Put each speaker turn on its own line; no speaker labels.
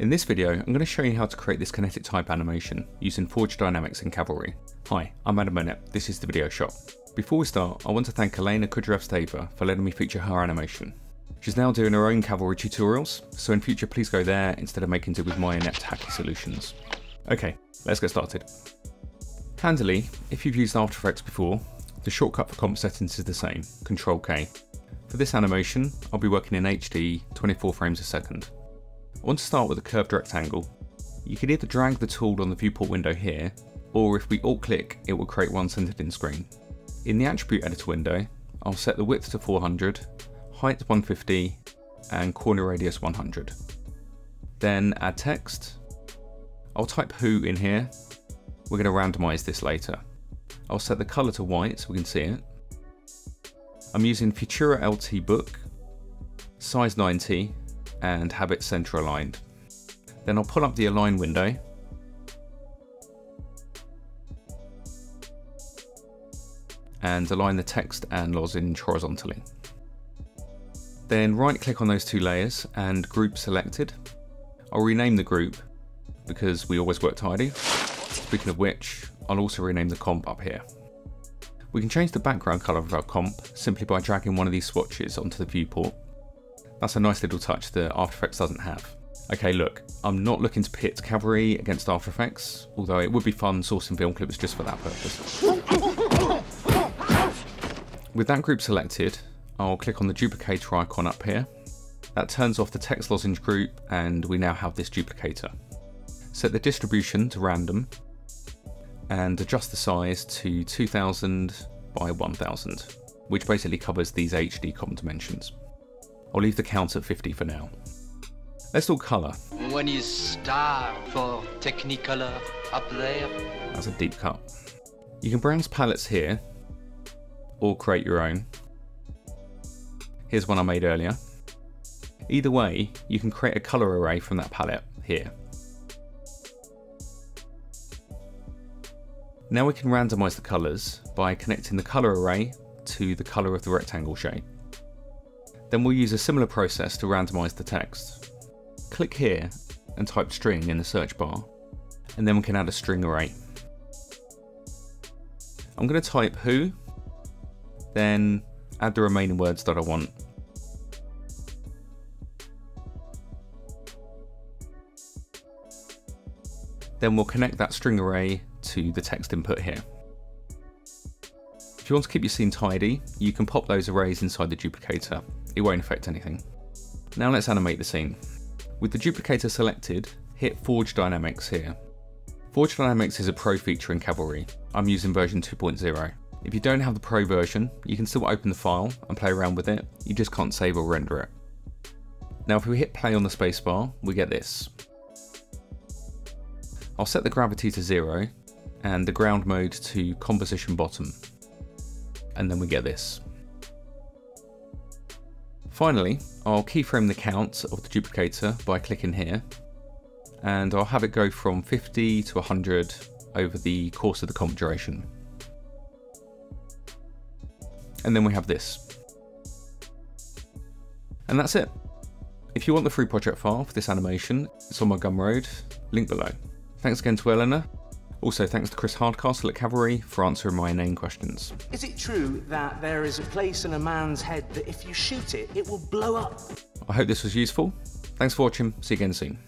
In this video, I'm going to show you how to create this kinetic type animation using Forge Dynamics and Cavalry. Hi, I'm Adam Burnett, this is the video shop. Before we start, I want to thank Elena Kudriavtseva for letting me feature her animation. She's now doing her own Cavalry tutorials, so in future please go there instead of making do with my inept hacky solutions. Okay, let's get started. Handily, if you've used After Effects before, the shortcut for comp settings is the same, Control K. For this animation, I'll be working in HD 24 frames a second. I want to start with a curved rectangle. You can either drag the tool on the viewport window here, or if we alt click it will create one centered in screen. In the attribute editor window, I'll set the width to 400, height 150, and corner radius 100. Then add text. I'll type who in here. We're going to randomize this later. I'll set the color to white so we can see it. I'm using Futura LT book, size 90, and have it center aligned. Then I'll pull up the align window and align the text and lozenge horizontally. Then right click on those two layers and group selected. I'll rename the group because we always work tidy. Speaking of which, I'll also rename the comp up here. We can change the background colour of our comp simply by dragging one of these swatches onto the viewport that's a nice little touch that After Effects doesn't have. Okay, look, I'm not looking to pit Cavalry against After Effects, although it would be fun sourcing film clips just for that purpose. With that group selected, I'll click on the duplicator icon up here. That turns off the text lozenge group and we now have this duplicator. Set the distribution to random and adjust the size to 2000 by 1000, which basically covers these HD comp dimensions. I'll leave the count at 50 for now. Let's talk colour.
When you start for Technicolor up there.
That's a deep cut. You can browse palettes here, or create your own. Here's one I made earlier. Either way, you can create a colour array from that palette here. Now we can randomise the colours by connecting the colour array to the colour of the rectangle shape. Then we'll use a similar process to randomize the text. Click here and type string in the search bar, and then we can add a string array. I'm going to type who, then add the remaining words that I want. Then we'll connect that string array to the text input here. If you want to keep your scene tidy, you can pop those arrays inside the duplicator it won't affect anything. Now let's animate the scene. With the duplicator selected, hit Forge Dynamics here. Forge Dynamics is a pro feature in Cavalry. I'm using version 2.0. If you don't have the pro version, you can still open the file and play around with it, you just can't save or render it. Now if we hit play on the spacebar, we get this. I'll set the gravity to zero and the ground mode to composition bottom. And then we get this. Finally, I'll keyframe the count of the duplicator by clicking here, and I'll have it go from 50 to 100 over the course of the comp duration. And then we have this. And that's it. If you want the free project file for this animation, it's on my Gumroad, link below. Thanks again to Eleanor, also, thanks to Chris Hardcastle at Cavalry for answering my inane questions.
Is it true that there is a place in a man's head that if you shoot it, it will blow up?
I hope this was useful. Thanks for watching. See you again soon.